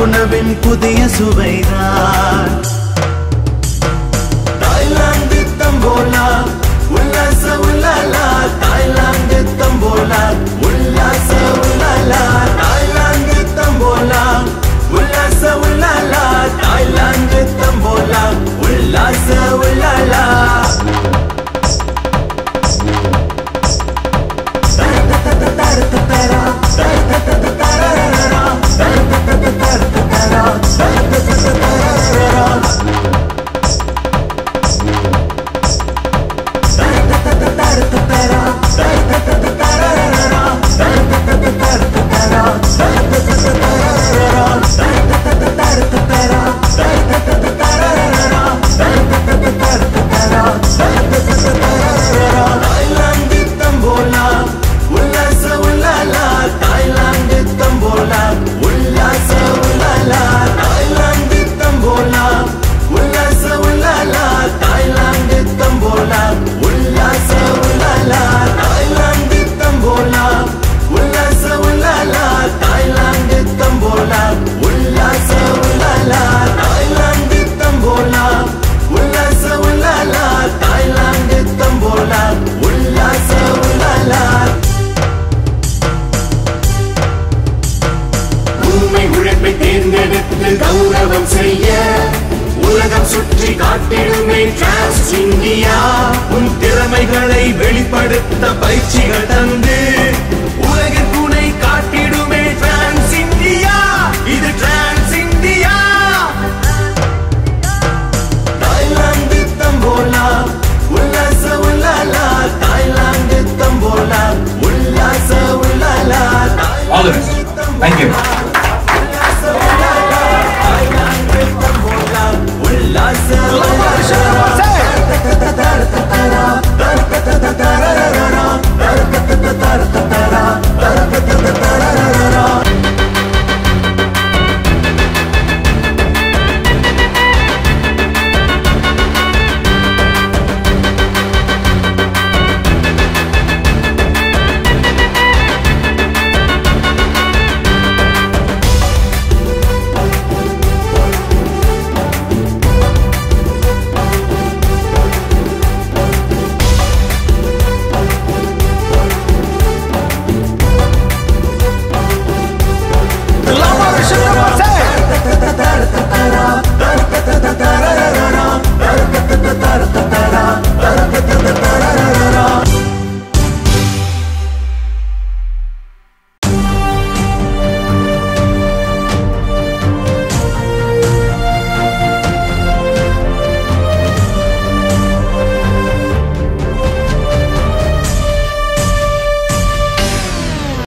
உணவின் புதிய சுவைதான். தாய்லாந்து தம்போலா உல்லாச உள்ளாலா தாய்லாந்து தம்போலா உல்லாச உள்ளாலா தாய்லாந்து தம்போலா உல்லாச உள்ளாலா தாய்லாந்து தம்போலா உல்லாச உள்ளாலா Da da da da da da da da तेरा दर्द என்று கௌரவம் செய்ய உலகம் சுற்றி காட்டிடுமே டிரான்ஸ் இந்தியா உன் திறமைகளை வெளிப்படுத்த பயிற்சிகள் தந்து